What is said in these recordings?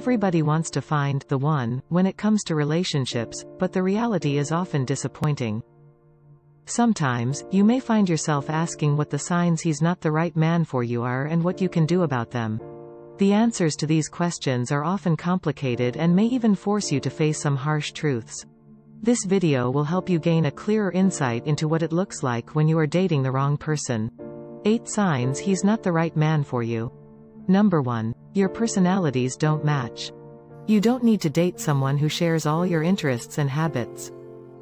Everybody wants to find the one when it comes to relationships, but the reality is often disappointing. Sometimes, you may find yourself asking what the signs he's not the right man for you are and what you can do about them. The answers to these questions are often complicated and may even force you to face some harsh truths. This video will help you gain a clearer insight into what it looks like when you are dating the wrong person. 8 signs he's not the right man for you. Number 1. Your personalities don't match. You don't need to date someone who shares all your interests and habits.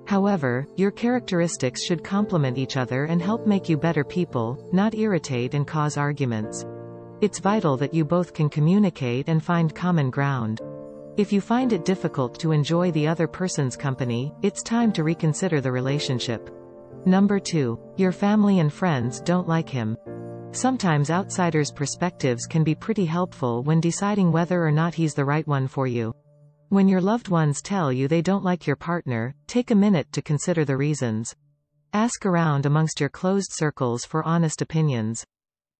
However, your characteristics should complement each other and help make you better people, not irritate and cause arguments. It's vital that you both can communicate and find common ground. If you find it difficult to enjoy the other person's company, it's time to reconsider the relationship. Number 2. Your family and friends don't like him. Sometimes outsiders' perspectives can be pretty helpful when deciding whether or not he's the right one for you. When your loved ones tell you they don't like your partner, take a minute to consider the reasons. Ask around amongst your closed circles for honest opinions.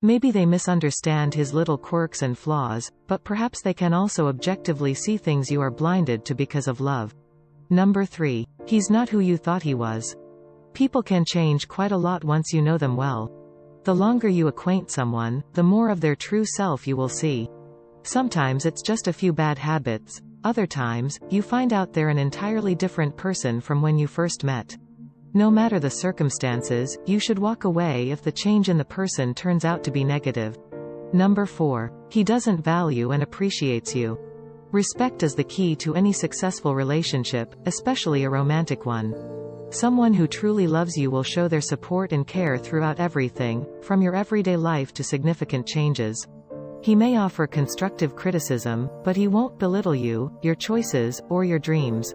Maybe they misunderstand his little quirks and flaws, but perhaps they can also objectively see things you are blinded to because of love. Number 3. He's not who you thought he was. People can change quite a lot once you know them well. The longer you acquaint someone, the more of their true self you will see. Sometimes it's just a few bad habits, other times, you find out they're an entirely different person from when you first met. No matter the circumstances, you should walk away if the change in the person turns out to be negative. Number 4. He doesn't value and appreciates you. Respect is the key to any successful relationship, especially a romantic one. Someone who truly loves you will show their support and care throughout everything, from your everyday life to significant changes. He may offer constructive criticism, but he won't belittle you, your choices, or your dreams.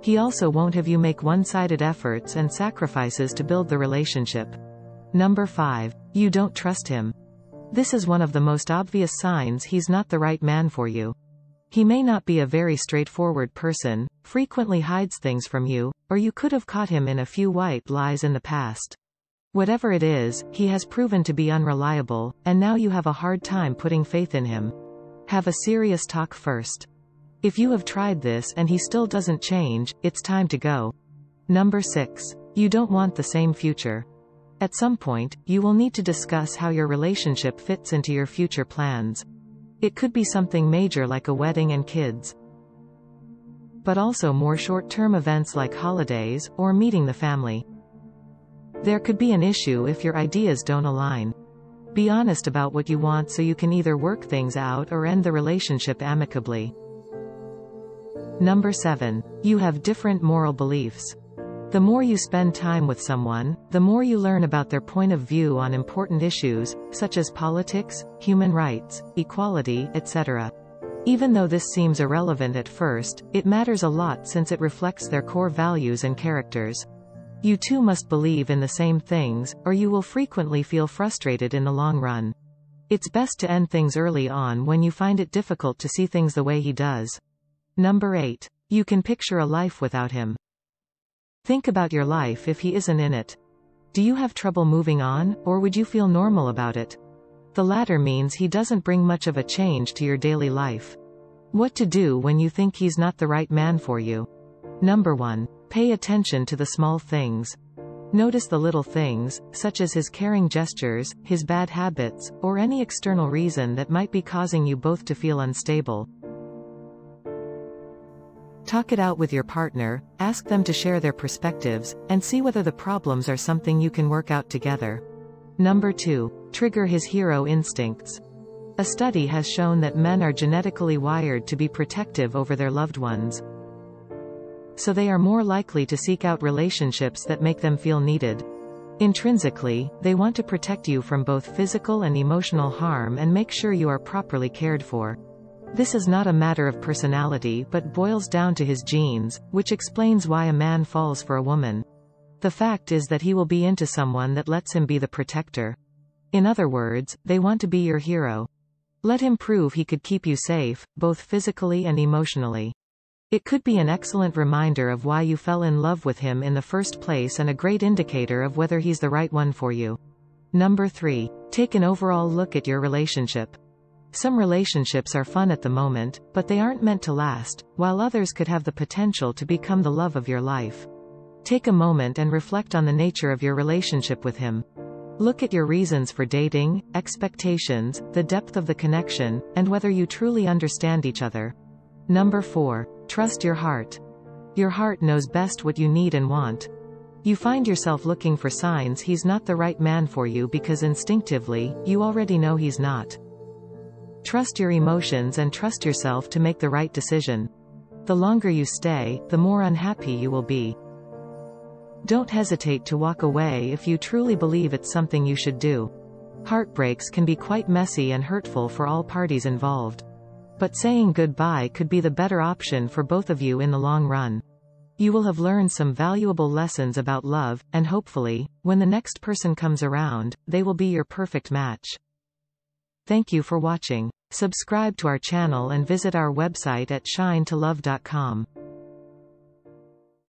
He also won't have you make one-sided efforts and sacrifices to build the relationship. Number 5. You don't trust him. This is one of the most obvious signs he's not the right man for you. He may not be a very straightforward person, frequently hides things from you, or you could have caught him in a few white lies in the past. Whatever it is, he has proven to be unreliable, and now you have a hard time putting faith in him. Have a serious talk first. If you have tried this and he still doesn't change, it's time to go. Number 6. You don't want the same future. At some point, you will need to discuss how your relationship fits into your future plans. It could be something major like a wedding and kids. But also more short-term events like holidays, or meeting the family. There could be an issue if your ideas don't align. Be honest about what you want so you can either work things out or end the relationship amicably. Number 7. You have different moral beliefs. The more you spend time with someone, the more you learn about their point of view on important issues, such as politics, human rights, equality, etc. Even though this seems irrelevant at first, it matters a lot since it reflects their core values and characters. You too must believe in the same things, or you will frequently feel frustrated in the long run. It's best to end things early on when you find it difficult to see things the way he does. Number 8. You can picture a life without him. Think about your life if he isn't in it. Do you have trouble moving on, or would you feel normal about it? The latter means he doesn't bring much of a change to your daily life. What to do when you think he's not the right man for you? Number 1. Pay attention to the small things. Notice the little things, such as his caring gestures, his bad habits, or any external reason that might be causing you both to feel unstable. Talk it out with your partner, ask them to share their perspectives, and see whether the problems are something you can work out together. Number 2. Trigger his hero instincts. A study has shown that men are genetically wired to be protective over their loved ones so they are more likely to seek out relationships that make them feel needed. Intrinsically, they want to protect you from both physical and emotional harm and make sure you are properly cared for. This is not a matter of personality but boils down to his genes, which explains why a man falls for a woman. The fact is that he will be into someone that lets him be the protector. In other words, they want to be your hero. Let him prove he could keep you safe, both physically and emotionally. It could be an excellent reminder of why you fell in love with him in the first place and a great indicator of whether he's the right one for you. Number 3. Take an overall look at your relationship. Some relationships are fun at the moment, but they aren't meant to last, while others could have the potential to become the love of your life. Take a moment and reflect on the nature of your relationship with him. Look at your reasons for dating, expectations, the depth of the connection, and whether you truly understand each other. Number 4. Trust your heart. Your heart knows best what you need and want. You find yourself looking for signs he's not the right man for you because instinctively, you already know he's not. Trust your emotions and trust yourself to make the right decision. The longer you stay, the more unhappy you will be. Don't hesitate to walk away if you truly believe it's something you should do. Heartbreaks can be quite messy and hurtful for all parties involved. But saying goodbye could be the better option for both of you in the long run. You will have learned some valuable lessons about love, and hopefully, when the next person comes around, they will be your perfect match. Thank you for watching. Subscribe to our channel and visit our website at shinetolove.com.